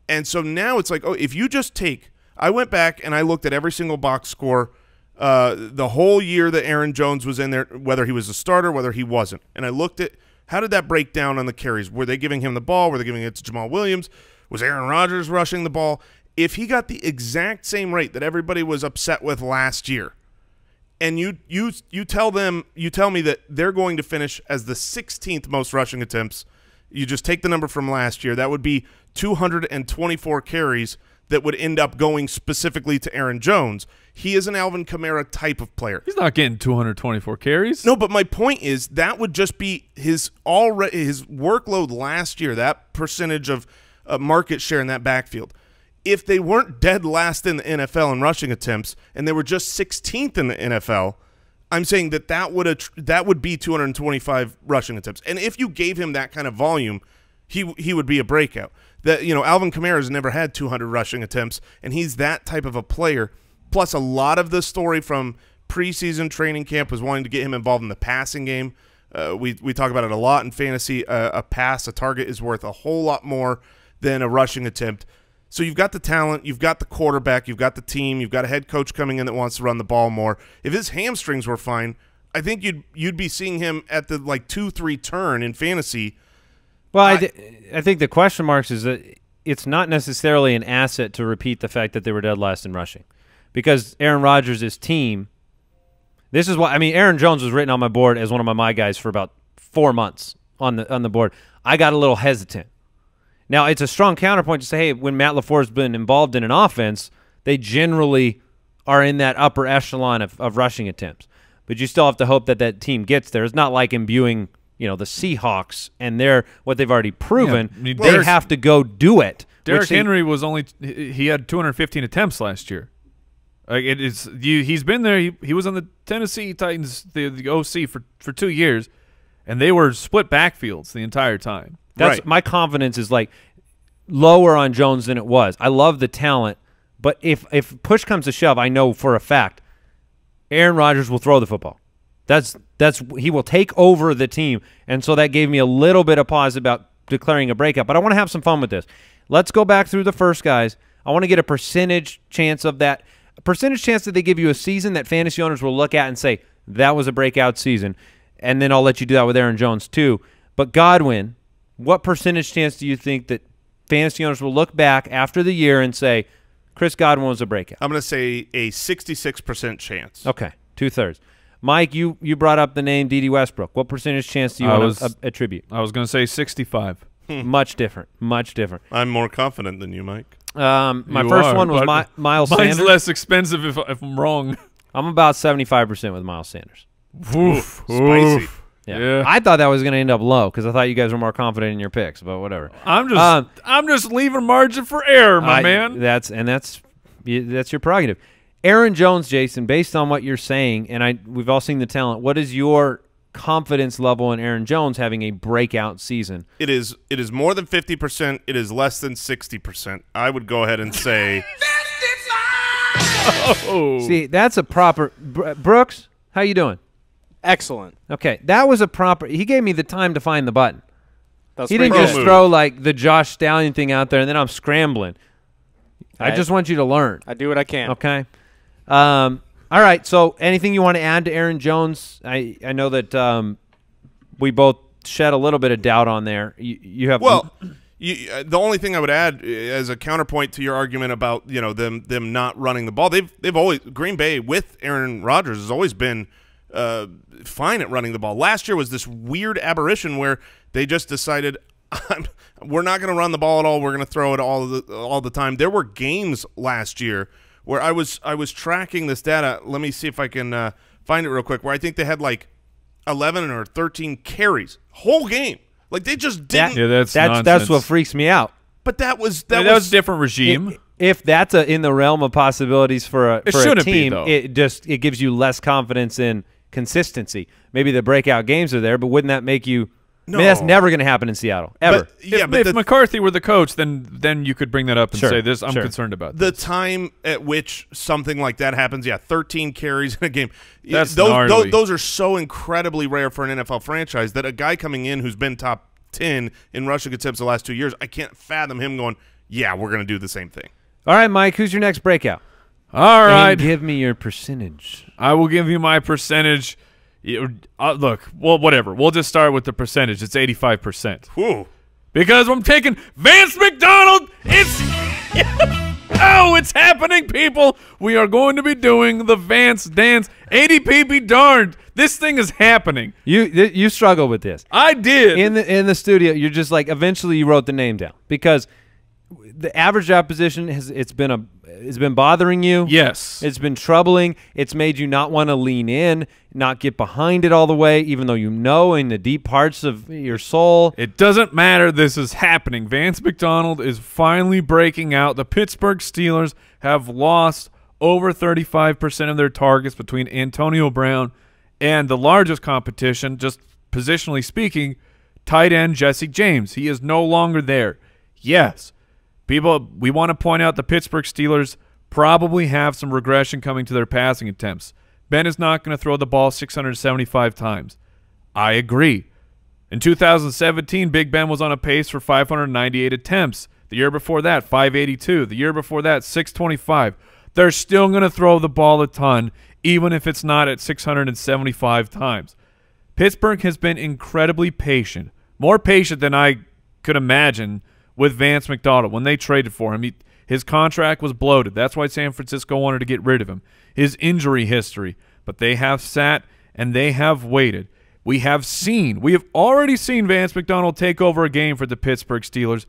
And so now it's like, oh, if you just take, I went back and I looked at every single box score uh, the whole year that Aaron Jones was in there, whether he was a starter, whether he wasn't. And I looked at how did that break down on the carries? Were they giving him the ball? Were they giving it to Jamaal Williams? Was Aaron Rodgers rushing the ball? If he got the exact same rate that everybody was upset with last year, and you you you tell them you tell me that they're going to finish as the 16th most rushing attempts you just take the number from last year that would be 224 carries that would end up going specifically to Aaron Jones he is an Alvin Kamara type of player He's not getting 224 carries. no, but my point is that would just be his already his workload last year. That percentage of uh, market share in that backfield. If they weren't dead last in the NFL in rushing attempts and they were just 16th in the NFL, I'm saying that that would that would be 225 rushing attempts. And if you gave him that kind of volume, he he would be a breakout. That you know, Alvin Kamara has never had 200 rushing attempts, and he's that type of a player. Plus, a lot of the story from preseason training camp was wanting to get him involved in the passing game. Uh, we we talk about it a lot in fantasy. Uh, a pass, a target is worth a whole lot more than a rushing attempt. So you've got the talent, you've got the quarterback, you've got the team, you've got a head coach coming in that wants to run the ball more. If his hamstrings were fine, I think you'd you'd be seeing him at the like two three turn in fantasy. Well, I, I- I think the question marks is that it's not necessarily an asset to repeat the fact that they were dead last in rushing, because Aaron Rodgers' team. This is why I mean Aaron Jones was written on my board as one of my my guys for about four months on the on the board. I got a little hesitant. Now, it's a strong counterpoint to say, hey, when Matt LaFleur's been involved in an offense, they generally are in that upper echelon of, of rushing attempts. But you still have to hope that that team gets there. It's not like imbuing, you know, the Seahawks and they're what they've already proven. I mean, they have to go do it. Derrick Henry was only he he had 215 attempts last year. Like it is, you, he's been there. He, he was on the Tennessee Titans, the, the OC for for two years, and they were split backfields the entire time. That's Right. my confidence is like lower on Jones than it was. I love the talent, but if if push comes to shove, I know for a fact Aaron Rodgers will throw the football. That's that's he will take over the team, and so that gave me a little bit of pause about declaring a breakout. But I want to have some fun with this. Let's go back through the first guys. I want to get a percentage chance of that, a percentage chance that they give you a season that fantasy owners will look at and say that was a breakout season, and then I'll let you do that with Aaron Jones too. But Godwin, what percentage chance do you think that fantasy owners will look back after the year and say Chris Godwin was a breakout? I'm going to say a 66% chance. Okay, two thirds. Mike, you you brought up the name Dede Westbrook. What percentage chance do you I want was- to attribute? I was going to say 65. much different. Much different. I'm more confident than you, Mike. Um, my You first are, one was My, Mi- Miles Mine's Sanders. less expensive if, if I'm wrong. I'm about 75% with Miles Sanders. Oof, spicy. Oof. Yeah. Yeah. I thought that was going to end up low because I thought you guys were more confident in your picks, but whatever. I'm just Um, I'm just leaving margin for error, my I- man. That's and that's that's your prerogative. Aaron Jones, Jason, based on what you're saying, and I we've all seen the talent. What is your confidence level in Aaron Jones having a breakout season? It is it is more than 50%. It is less than 60%. I would go ahead and say oh, See, that's a proper Brooks. How you doing? Excellent. Okay, that was a proper. He gave me the time to find the button. That was He didn't just move. throw like the Josh Stallion thing out there, and then I'm scrambling. I I- just want you to learn. I do what I can. Okay. Um, all right. So, anything you want to add to Aaron Jones? I I know that um, we both shed a little bit of doubt on there. You, you have Well, you, uh, the only thing I would add uh, as a counterpoint to your argument about you know them them not running the ball, they've they've always Green Bay with Aaron Rodgers has always been uh, fine at running the ball. Last year was this weird aberration where they just decided. We're not going to run the ball at all. We're going to throw it all the all the time. There were games last year where I was I was tracking this data. Let me see if I can uh, find it real quick. Where I think they had like eleven or thirteen carries whole game. Like they just that, didn't. Yeah, that's that's that's what freaks me out. But that was that, that, was, a different regime. I- If that's a, in the realm of possibilities for a, It for a shouldn't be, team, it just it gives you less confidence in consistency. Maybe the breakout games are there, but wouldn't that make you? I mean, that's never going to happen in Seattle ever. But, yeah, if, but if the, McCarthy were the coach, then then you could bring that up and Sure, say this. I'm sure. concerned about the this. time at which something like that happens, yeah, 13 carries in a game. That's those, gnarly. those those are so incredibly rare for an NFL franchise that a guy coming in who's been top 10 in rushing attempts the last two years, I can't fathom him going, yeah, we're going to do the same thing. All right, Mike, who's your next breakout? All And give me your percentage. I will give you my percentage. You- uh, look, well, whatever. We'll just start with the percentage. It's 85 percent Whew. because I'm taking Vance McDonald. It's oh, it's happening, people. We are going to be doing the Vance dance. ADP be darned. This thing is happening. You you struggle with this. I did. in the in the studio, you're just like eventually you wrote the name down because the average job position has it's been a it's been bothering you. yes. It's been troubling. It's made you not want to lean in, not get behind it all the way, even though you know in the deep parts of your soul. It doesn't matter. This is happening. Vance McDonald is finally breaking out. The Pittsburgh Steelers have lost over 35% of their targets between Antonio Brown and the largest competition, just positionally speaking, tight end Jesse James. He is no longer there. Yes, people, we want to point out the Pittsburgh Steelers probably have some regression coming to their passing attempts. Ben is not going to throw the ball 675 times. I agree. In 2017, Big Ben was on a pace for 598 attempts. The year before that, 582. The year before that, 625. They're still going to throw the ball a ton, even if it's not at 675 times. Pittsburgh has been incredibly patient, more patient than I could imagine with Vance McDonald when they traded for him. He, his contract was bloated. That's why San Francisco wanted to get rid of him. His injury history, but they have sat and they have waited. We have seen, we have already seen Vance McDonald take over a game for the Pittsburgh Steelers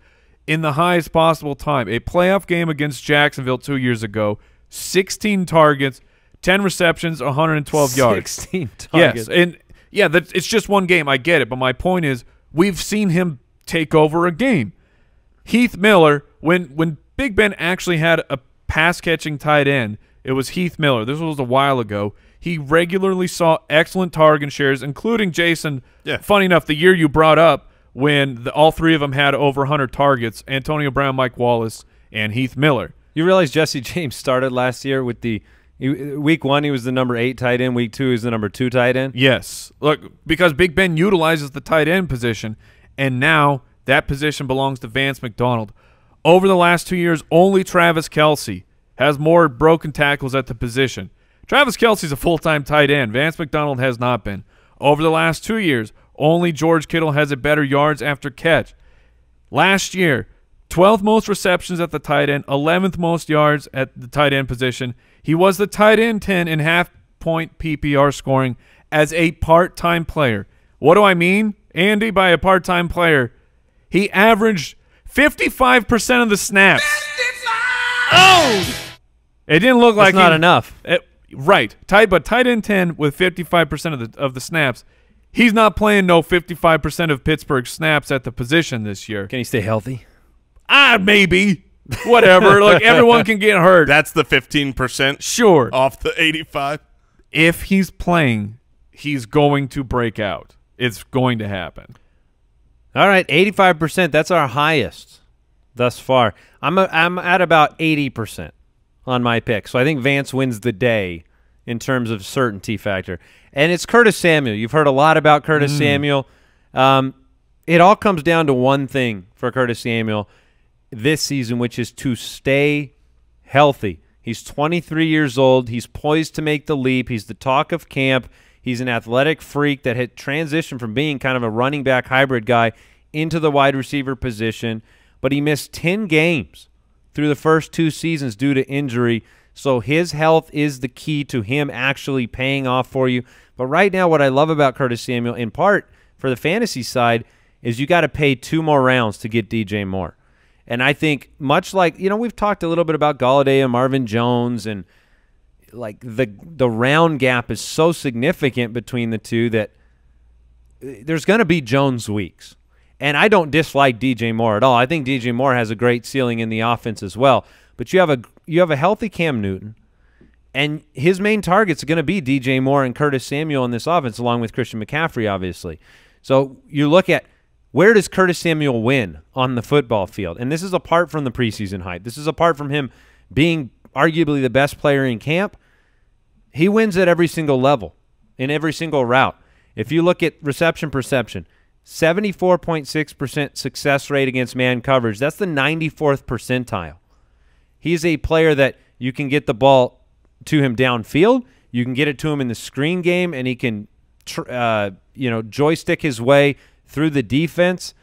in the highest possible time. A playoff game against Jacksonville two years ago, 16 targets, 10 receptions, 112 yards. 16 targets. Yes, and yeah, that it's just one game. I get it, but my point is, we've seen him take over a game. Heath Miller, when when Big Ben actually had a pass catching tight end, it was Heath Miller. This was a while ago. He regularly saw excellent target shares, including Jason. Yeah. Funny enough, the year you brought up when the, all three of them had over 100 targets: Antonio Brown, Mike Wallace, and Heath Miller. You realize Jesse James started last year with the week one he was the number eight tight end. Week two he was the number two tight end. Yes. Look, because Big Ben utilizes the tight end position, and now that position belongs to Vance McDonald. Over the last two years, only Travis Kelce has more broken tackles at the position. Travis Kelce's a full time tight end. Vance McDonald has not been. Over the last two years, only George Kittle has a better yards after catch. Last year, 12th most receptions at the tight end, 11th most yards at the tight end position. He was the tight end 10 in half point PPR scoring as a part time player. What do I mean, Andy, by a part time player? He averaged 55% of the snaps. Oh! It didn't look like That's like not he- enough. it- right. Tight, but tight end 10 with 55% of the of the snaps. He's not playing no 55% of Pittsburgh snaps at the position this year. Can he stay healthy? Ah, maybe. Whatever. Look, everyone can get hurt. That's the 15% sure. off the 85. If he's playing, he's going to break out. It's going to happen. All right, eighty-five percent. That's our highest thus far. I'm a, I'm at about eighty percent on my pick, so I think Vance wins the day in terms of certainty factor. And it's Curtis Samuel. You've heard a lot about Curtis Samuel. Um, it all comes down to one thing for Curtis Samuel this season, which is to stay healthy. He's 23 years old. He's poised to make the leap. He's the talk of camp. He's an athletic freak that had transitioned from being kind of a running back hybrid guy into the wide receiver position, but he missed 10 games through the first two seasons due to injury. So his health is the key to him actually paying off for you. But right now, what I love about Curtis Samuel, in part for the fantasy side, is you got to pay two more rounds to get DJ Moore. And I think much like you know we've talked a little bit about Golladay and Marvin Jones and like the the round gap is so significant between the two that uh, there's going to be Jones weeks. And I don't dislike DJ Moore at all. I think DJ Moore has a great ceiling in the offense as well. But you have a you have a healthy Cam Newton and his main targets are going to be DJ Moore and Curtis Samuel in this offense along with Christian McCaffrey obviously. So you look at where does Curtis Samuel win on the football field? And this is apart from the preseason hype. This is apart from him being arguably the best player in camp. He wins at every single level, in every single route. If you look at reception perception, 74.6% success rate against man coverage. That's the 94th percentile. He's a player that you can get the ball to him downfield. You can get it to him in the screen game, and he can, uh, you know, joystick his way through the defense.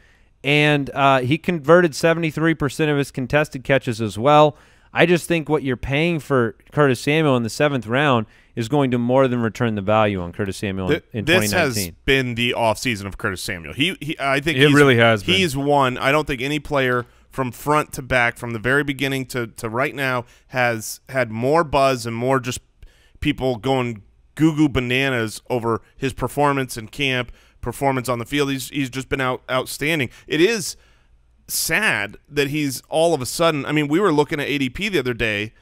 And uh, he converted 73% of his contested catches as well. I just think what you're paying for Curtis Samuel in the seventh round is going to more than return the value on Curtis Samuel in, Th- in this 2019. has been the offseason of Curtis Samuel. He, he I think It he's- really has been. He's won. I don't think any player from front to back, from the very beginning to, to right now, has had more buzz and more just people going goo goo bananas over his performance in camp, performance on the field. He's he's just been out outstanding. It is sad that he's all of a sudden. I mean, we were looking at ADP the other day,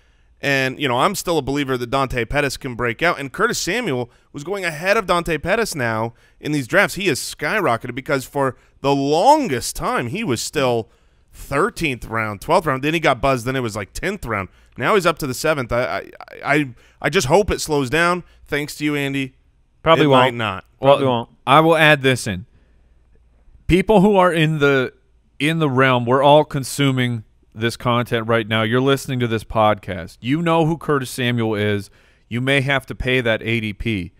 and you know I'm still a believer that Dante Pettis can break out, and Curtis Samuel was going ahead of Dante Pettis now in these drafts. He has skyrocketed because for the longest time he was still 13th round, 12th round. Then he got buzzed. Then it was like 10th round. Now he's up to the seventh. I I I, I just hope it slows down. Thanks to you, Andy. Probably it won't. might not. Probably won't. I will add this in. People who are in the in the realm, we're all consuming this content right now. You're listening to this podcast. You know who Curtis Samuel is. You may have to pay that ADP.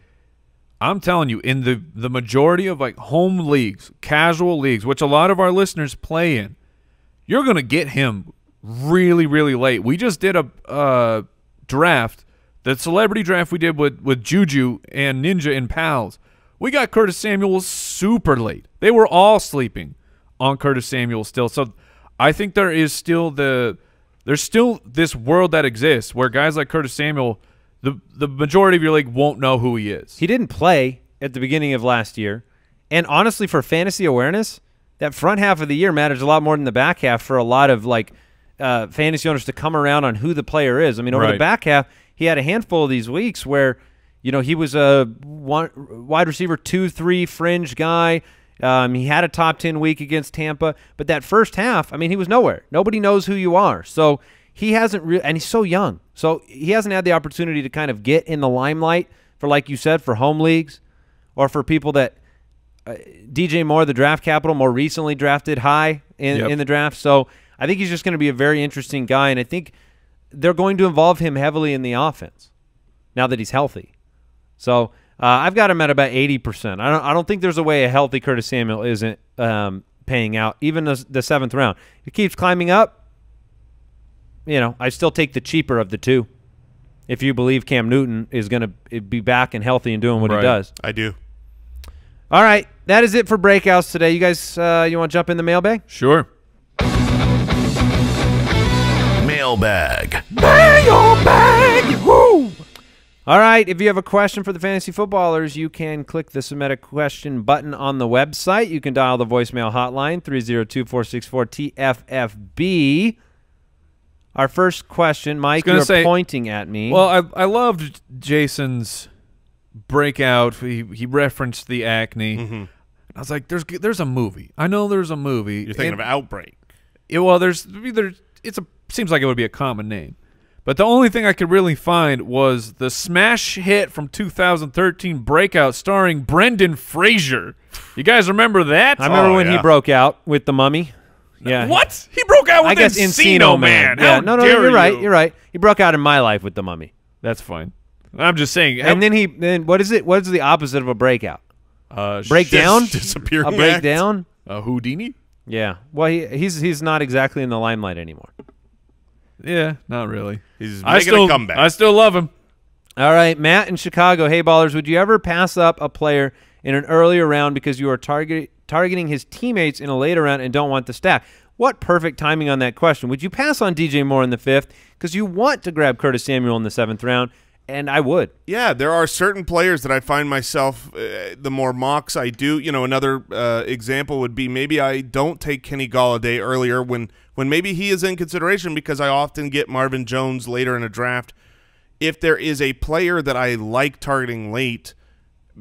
I'm telling you, in the the majority of like home leagues, casual leagues, which a lot of our listeners play in, you're gonna get him really, really late. We just did a uh, draft, the celebrity draft we did with with Juju and Ninja and pals. We got Curtis Samuel super late. They were all sleeping on Curtis Samuel still. So I think there is still the there's still this world that exists where guys like Curtis Samuel, the the majority of your league won't know who he is. He didn't play at the beginning of last year. And honestly, for fantasy awareness, that front half of the year matters a lot more than the back half for a lot of like uh, fantasy owners to come around on who the player is. I mean, over the back half, he had a handful of these weeks where, you know, he was a one, wide receiver two, three fringe guy. Um, he had a top 10 week against Tampa, but that first half, I mean, he was nowhere. Nobody knows who you are. So he hasn't really, and he's so young. So he hasn't had the opportunity to kind of get in the limelight for, like you said, for home leagues or for people that uh, DJ Moore, the draft capital, more recently drafted high in, Yep. in the draft. So I think he's just going to be a very interesting guy, and I think they're going to involve him heavily in the offense now that he's healthy. So uh, I've got him at about eighty percent. I don't. I don't think there's a way a healthy Curtis Samuel isn't um, paying out, even the, the seventh round. If he keeps climbing up, you know, I still take the cheaper of the two. If you believe Cam Newton is going to be back and healthy and doing what Right. he does. I do. All right, that is it for breakouts today. You guys, uh, you want to jump in the mailbag? Sure. Mailbag. Mailbag. All right, if you have a question for the fantasy footballers, you can click the submit a question button on the website. You can dial the voicemail hotline 302-464-TFFB. Our first question, Mike, gonna you're say- pointing at me. Well, I I loved Jason's breakout. He he referenced the acne. Mm-hmm. I was like, "There's there's a movie. I know there's a movie. You're thinking And- of Outbreak. Yeah, well, there's there's it's a seems like it would be a common name, but the only thing I could really find was the smash hit from 2013 Breakout, starring Brendan Fraser. You guys remember that? I remember Oh, when he broke out with the mummy. Yeah. What? He broke out with I guess Encino, Encino Man. Yeah, How no, no, dare you're right. you? You're right. He broke out in my life with the mummy. That's fine. I'm just saying. And then he then what is it? What is the opposite of a breakout? uh, Breakdown? disappearing A breakdown? A Houdini. Yeah. Well, he, he's he's not exactly in the limelight anymore. Yeah, not really. He's I making still, a comeback. I still love him. All right, Matt in Chicago. Hey, ballers, would you ever pass up a player in an earlier round because you are target, targeting his teammates in a later round and don't want the stack? What perfect timing on that question. Would you pass on DJ Moore in the fifth because you want to grab Curtis Samuel in the seventh round? And I would. Yeah, there are certain players that I find myself uh, the more mocks I do. You know, another uh, example would be maybe I don't take Kenny Golladay earlier when when maybe he is in consideration because I often get Marvin Jones later in a draft. If there is a player that I like targeting late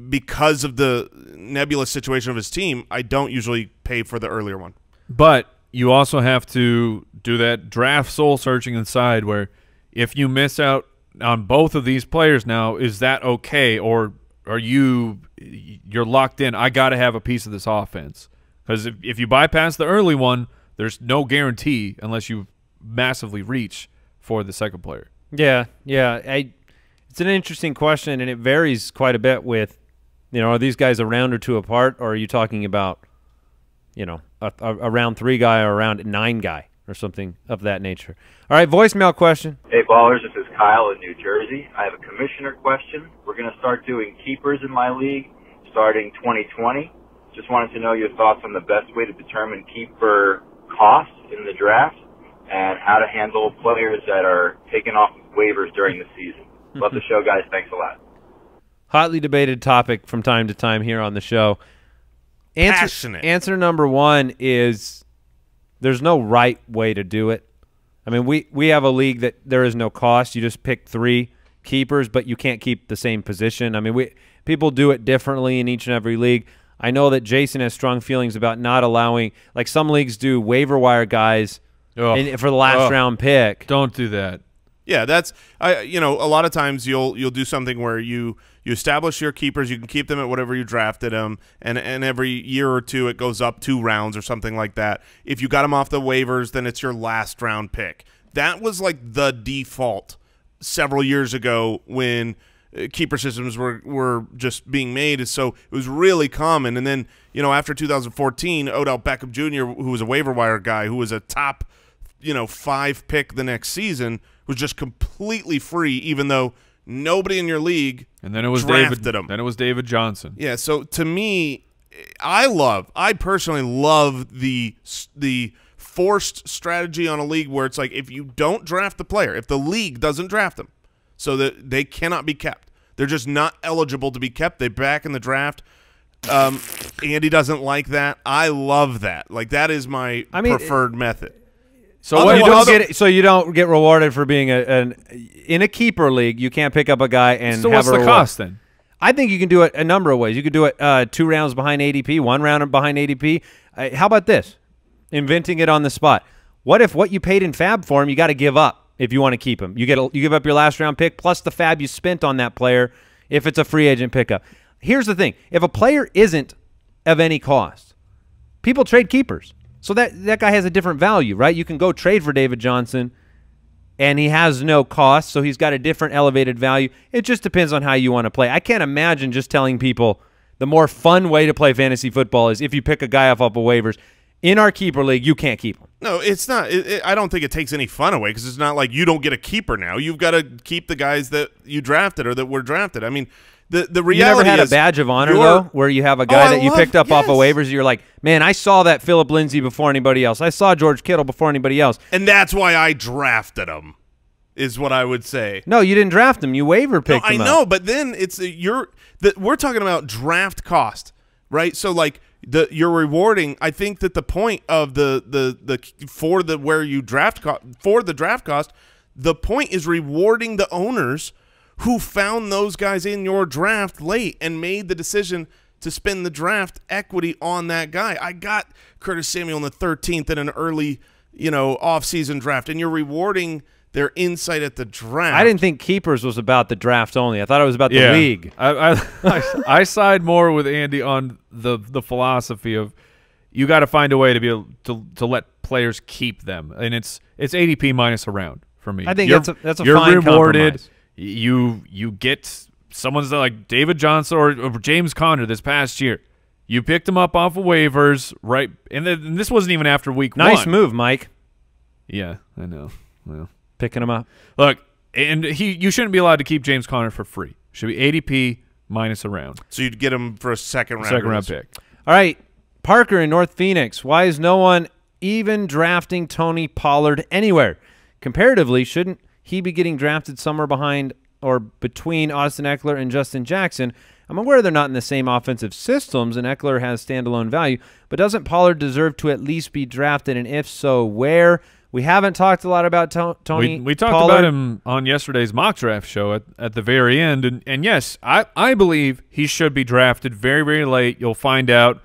because of the nebulous situation of his team, I don't usually pay for the earlier one. But you also have to do that draft soul searching inside where if you miss out on both of these players now, is that okay? Or are you you're locked in? I got to have a piece of this offense because if, if you bypass the early one, there's no guarantee unless you massively reach for the second player. Yeah, yeah. I, it's an interesting question, and it varies quite a bit with, you know, are these guys a round or two apart, or are you talking about, you know, a, a, round three guy or a round nine guy or something of that nature? All right, voicemail question. Hey ballers, this is Kyle in New Jersey. I have a commissioner question. We're going to start doing keepers in my league starting 2020. Just wanted to know your thoughts on the best way to determine keeper costs in the draft and how to handle players that are taken off waivers during the season. Love the show, guys. Thanks a lot. Hotly debated topic from time to time here on the show. Answer, Passionate. Answer number one is there's no right way to do it. I mean, we, we have a league that there is no cost. You just pick three keepers, but you can't keep the same position. I mean, we people do it differently in each and every league. I know that Jason has strong feelings about not allowing, like some leagues do, waiver wire guys in, for the last Ugh. round pick. Don't do that. Yeah, that's I. You know, a lot of times you'll you'll do something where you you establish your keepers. You can keep them at whatever you drafted them, and and every year or two it goes up two rounds or something like that. If you got them off the waivers, then it's your last round pick. That was like the default several years ago when uh, keeper systems were were just being made. So it was really common. And then you know after 2014, Odell Beckham Jr., who was a waiver wire guy, who was a top you know five pick the next season was just completely free, even though nobody in your league And then it was drafted David. him. Then it was David Johnson. Yeah, so to me, I love, I personally love the the forced strategy on a league where it's like if you don't draft the player, if the league doesn't draft them, so that they cannot be kept, they're just not eligible to be kept. They back in the draft. Um, Andy doesn't like that. I love that. Like that is my I mean, preferred method. So Other- you don't other- get so you don't get rewarded for being a, an in a keeper league. You can't pick up a guy and So have what's a the reward. cost then? I think you can do it a number of ways. You could do it uh, two rounds behind ADP, one round behind ADP. Uh, how about this? Inventing it on the spot. What if what you paid in Fab for him, you got to give up if you want to keep him? You get a, you give up your last round pick plus the Fab you spent on that player if it's a free agent pickup. Here's the thing: if a player isn't of any cost, people trade keepers. So that that guy has a different value, right? You can go trade for David Johnson and he has no cost, so he's got a different elevated value. It just depends on how you want to play. I can't imagine just telling people the more fun way to play fantasy football is if you pick a guy off of waivers. In our keeper league, you can't keep him. No, it's not. It, it, I don't think it takes any fun away because it's not like you don't get a keeper now. You've got to keep the guys that you drafted or that were drafted. I mean, the the You never had a badge of honor though, where you have a oh, guy Oh, I that you love- picked up off of yes. waivers. You're like, man, I saw that Phillip Lindsay before anybody else. I saw George Kittle before anybody else. and that's why I drafted him. Is what I would say. No, you didn't draft him. You waiver picked No, I him. up. know, but then it's a, you're the, we're talking about draft cost, right? So like the you're rewarding. I think that the point of the the the for the where you draft for the draft cost, the point is rewarding the owners who found those guys in your draft late and made the decision to spend the draft equity on that guy. I got Curtis Samuel in the 13th in an early, you know, off-season draft and you're rewarding their insight at the draft. I didn't think keepers was about the draft only. I thought it was about the yeah. league. I, I, I I side more with Andy on the the philosophy of you got to find a way to be able to to let players keep them, and it's it's ADP minus a round for me. I think You're- that's a- that's a you're fine rewarded. compromise. You you get someone's like David Johnson or, or James Conner this past year. You picked him up off of waivers, right? And, then, and this wasn't even after week Nice one. move, Mike. Yeah, I know. Well, Picking him up. look, and he you shouldn't be allowed to keep James Conner for free. Should be ADP minus a round. So you'd get him for a second round. Second round pick. All right, Parker in North Phoenix. Why is no one even drafting Tony Pollard anywhere? Comparatively, shouldn't he be getting drafted somewhere behind or between Austin Ekeler and Justin Jackson? I'm aware they're not in the same offensive systems, and Eckler has standalone value, but doesn't Pollard deserve to at least be drafted? And if so, where? We haven't talked a lot about To- Tony. We, we talked Pollard. about him on yesterday's mock draft show at, at the very end, and, and yes, I, I believe he should be drafted very very late. You'll find out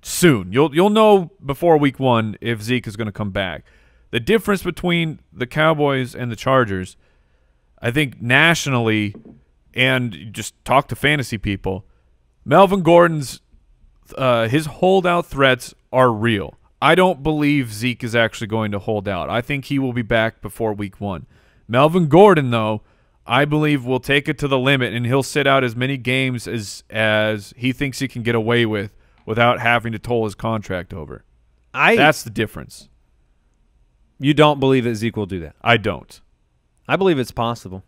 soon. You'll you'll know before week one if Zeke is going to come back. The difference between the Cowboys and the Chargers, I think nationally, and just talk to fantasy people, Melvin Gordon's uh, his holdout threats are real. I don't believe Zeke is actually going to hold out. I think he will be back before week one. Melvin Gordon, though, I believe will take it to the limit and he'll sit out as many games as as he thinks he can get away with without having to toll his contract over. I That's the difference. You don't believe that Zeke will do that. I don't. I believe it's possible.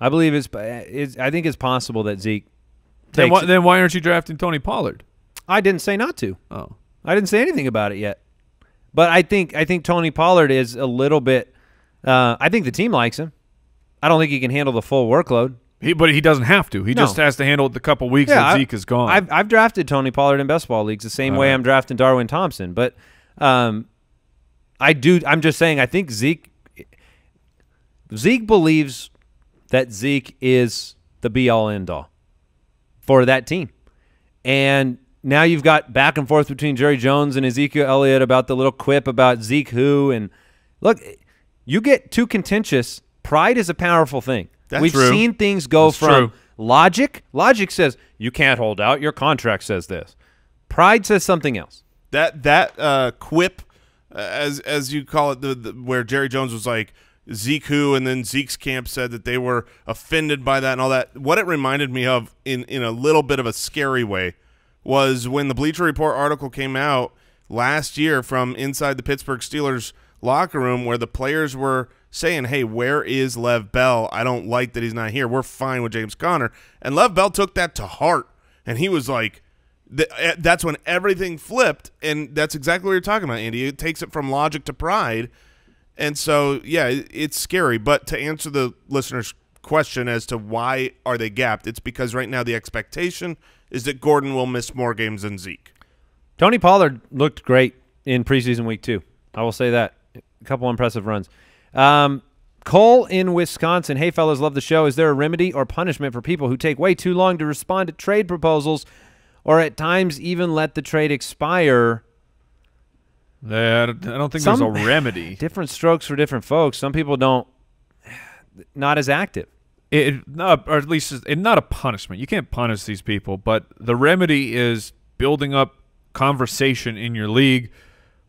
I believe it's, it's I think it's possible that Zeke Then why, then why aren't you drafting Tony Pollard? I didn't say not to. Oh, I didn't say anything about it yet. But I think I think Tony Pollard is a little bit uh, I think the team likes him. I don't think he can handle the full workload. he but he doesn't have to. He No. just has to handle it the couple weeks that I- Zeke is gone. I've I've drafted Tony Pollard in best ball leagues the same way Uh-huh. I'm drafting Darwin Thompson, but um, I do. I'm just saying. I think Zeke Zeke believes that Zeke is the be all end all for that team, and now you've got back and forth between Jerry Jones and Ezekiel Elliott about the little quip about Zeke who and look, you get too contentious. Pride is a powerful thing. That's We've true. seen things go That's from true. logic. Logic says you can't hold out. Your contract says this. Pride says something else. That that uh, quip, as as you call it, the, the where Jerry Jones was like Zeke who, and then Zeke's camp said that they were offended by that and all that. What it reminded me of, in in a little bit of a scary way, was when the Bleacher Report article came out last year from inside the Pittsburgh Steelers locker room, where the players were saying, "Hey, where is Lev Bell? I don't like that he's not here. We're fine with James Conner." And Lev Bell took that to heart, and he was like th- eh, that's when everything flipped, and that's exactly what you're talking about, Andy. It takes it from logic to pride, and so yeah, it, it's scary. But to answer the listener's question as to why are they gapped, it's because right now the expectation is that Gordon will miss more games than Zeke. Tony Pollard looked great in preseason week two. I will say that. A couple impressive runs. Um, Cole in Wisconsin. Hey, fellas, love the show. Is there a remedy or punishment for people who take way too long to respond to trade proposals or at times even let the trade expire? Yeah, I don't think Some- there's a remedy. Different strokes for different folks. Some people don't, not as active. it, it- not, or at least it's not a punishment. You can't punish these people, but the remedy is building up conversation in your league.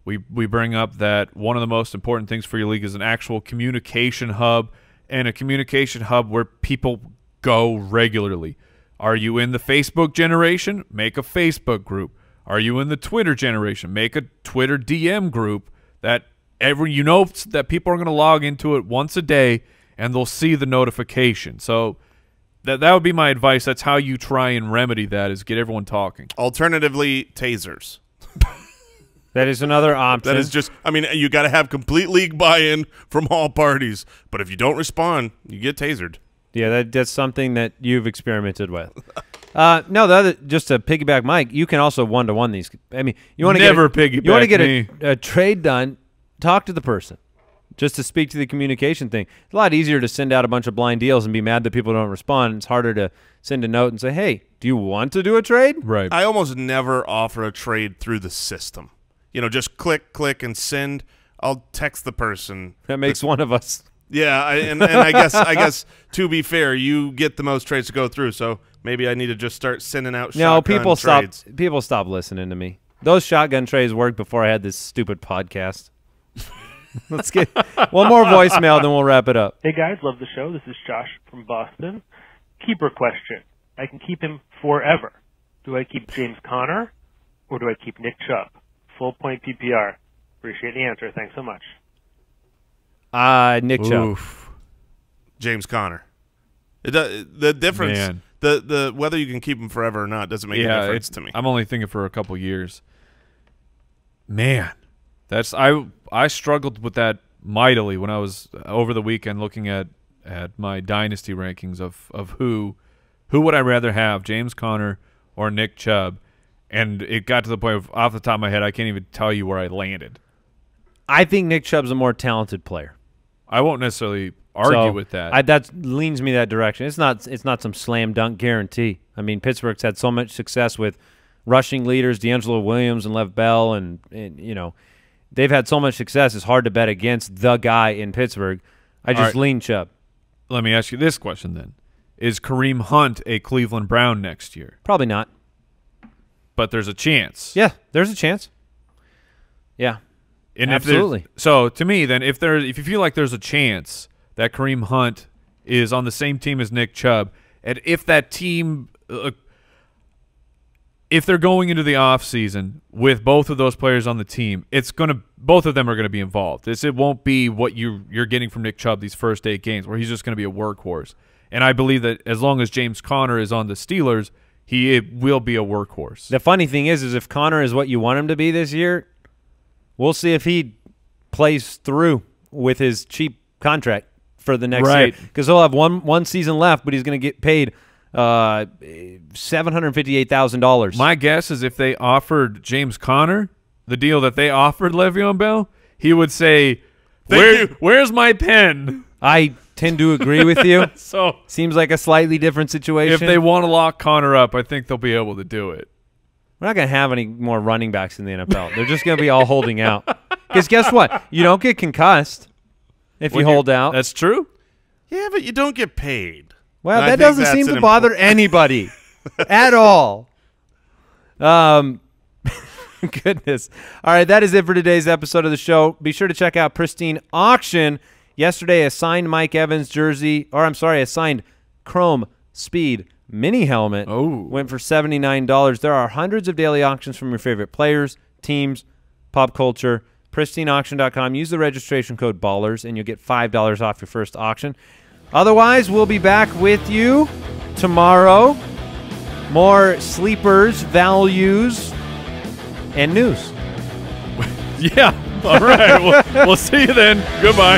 We we bring up that one of the most important things for your league is an actual communication hub and a communication hub where people go regularly. Are you in the Facebook generation? Make a Facebook group. Are you in the Twitter generation? Make a Twitter DM group that every you know that people are going to log into it once a day and they'll see the notification. So that that would be my advice. That's how you try and remedy that is get everyone talking. Alternatively, tasers. That is another option. That is just, I mean, you got to have complete league buy-in from all parties. But if you don't respond, you get tasered. Yeah, that, that's something that you've experimented with. Uh, no, the other just to piggyback, Mike, you can also one to one these. I mean, you want to Never get a, You want to get a, a trade done. Talk to the person, just to speak to the communication thing. It's a lot easier to send out a bunch of blind deals and be mad that people don't respond. It's harder to send a note and say, "Hey, do you want to do a trade?" Right. I almost never offer a trade through the system. You know, just click, click, and send. I'll text the person. That makes one of us. Yeah, I, and, and I guess I guess to be fair, you get the most trades to go through, so maybe I need to just start sending out. No, people trades. stop. People stop listening to me. Those shotgun trades worked before I had this stupid podcast. Let's get one more voicemail, then we'll wrap it up. Hey guys, love the show. This is Josh from Boston. Keeper question. I can keep him forever. Do I keep James Conner or do I keep Nick Chubb? Full point PPR. Appreciate the answer. Thanks so much. Uh, Nick Chubb. James Conner. It does, the difference, Man. the the whether you can keep him forever or not doesn't make a difference it- to me. I'm only thinking for a couple years. Man, that's I I struggled with that mightily when I was over the weekend looking at at my dynasty rankings of of who who would I rather have, James Conner or Nick Chubb, and it got to the point of off the top of my head I can't even tell you where I landed. I think Nick Chubb's a more talented player. I won't necessarily argue So, with that. I, that leans me that direction. It's not. It's not some slam dunk guarantee. I mean, Pittsburgh's had so much success with rushing leaders, DeAngelo Williams and Lev Bell, and, and you know, they've had so much success. It's hard to bet against the guy in Pittsburgh. I just right. lean Chubb. Let me ask you this question then: Is Kareem Hunt a Cleveland Brown next year? Probably not. But there's a chance. Yeah, there's a chance. Yeah, And if Absolutely. so to me, then if there, if you feel like there's a chance that Kareem Hunt is on the same team as Nick Chubb, and if that team, uh, if they're going into the off season with both of those players on the team, it's gonna both of them are gonna be involved. This it won't be what you you're getting from Nick Chubb these first eight games, where he's just gonna be a workhorse. And I believe that as long as James Conner is on the Steelers, he it will be a workhorse. The funny thing is, is if Conner is what you want him to be this year, we'll see if he plays through with his cheap contract for the next Right. year because he'll have one one season left, but he's going to get paid uh, seven hundred fifty eight thousand dollars. My guess is if they offered James Conner the deal that they offered Le'Veon Bell, he would say, Where. "Where's my pen?" I tend to agree with you. So Seems like a slightly different situation. if they want to lock Conner up, I think they'll be able to do it. We're not going to have any more running backs in the NFL. They're just going to be all holding out. Because guess what? You don't get concussed if you When you're- hold out. That's true. yeah, but you don't get paid. Well, And that doesn't seem to bother anybody at all. Um, goodness. All right, that is it for today's episode of the show. Be sure to check out Pristine Auction. Yesterday, a signed Mike Evans jersey, or I'm sorry, a signed Chrome Speed mini helmet Oh. went for $79. There are hundreds of daily auctions from your favorite players, teams, pop culture. PristineAuction.com. Use the registration code BALLERS, and you'll get $5 off your first auction. Otherwise, we'll be back with you tomorrow. more sleepers, values, and news. Yeah. All right. we'll, we'll see you then. Goodbye.